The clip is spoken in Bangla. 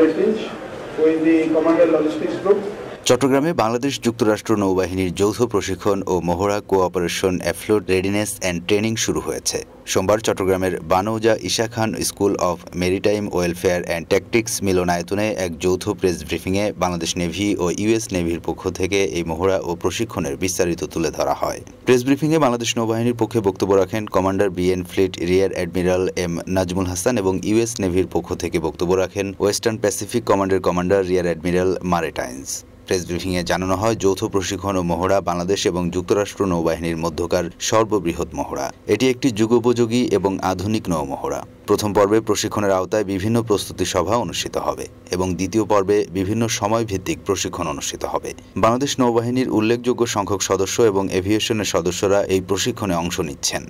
Heritage the Commander Logistics Group. চট্টগ্রামে বাংলাদেশ যুক্তরাষ্ট্র নৌবাহিনীর যৌথ প্রশিক্ষণ ও মহড়া cooperation afloat readiness and training শুরু হয়েছে। সোমবার চট্টগ্রামের বানৌজা Isa Khan school of maritime warfare and tactics মিলনায়তনে এক যৌথ প্রেস ব্রিফিংয়ে বাংলাদেশ নেভি ও ইউএস নেভির পক্ষ থেকে এই মহড়া ও প্রশিক্ষণের বিস্তারিত তুলে ধরা হয়। প্রেস ব্রিফিংয়ে বাংলাদেশ নৌবাহিনীর পক্ষে বক্তব্য রাখেন commander BN fleet, rear admiral M Nazmul Hasan এবং ইউএস নেভির পক্ষ থেকে বক্তব্য রাখেন ওয়েস্টার্ন প্যাসিফিক কমান্ডের কমান্ডার, রিয়ার অ্যাডমিরাল মারেটাইন্স। প্রেস ব্রিফিংয়ে জানানো হয়, যৌথ প্রশিক্ষণ ও মহড়া বাংলাদেশ এবং যুক্তরাষ্ট্র নৌবাহিনীর মধ্যকার সর্ববৃহৎ মহড়া। এটি একটি যুগোপযোগী এবং আধুনিক নৌমহড়া প্রথম পর্বে প্রশিক্ষণের আওতায় বিভিন্ন প্রস্তুতি সভা অনুষ্ঠিত হবে এবং দ্বিতীয় পর্বে বিভিন্ন সময় ভিত্তিক প্রশিক্ষণ অনুষ্ঠিত হবে। বাংলাদেশ নৌবাহিনীর উল্লেখযোগ্য সংখ্যক সদস্য এবং এভিয়েশনের সদস্যরা এই প্রশিক্ষণে অংশ নিচ্ছেন।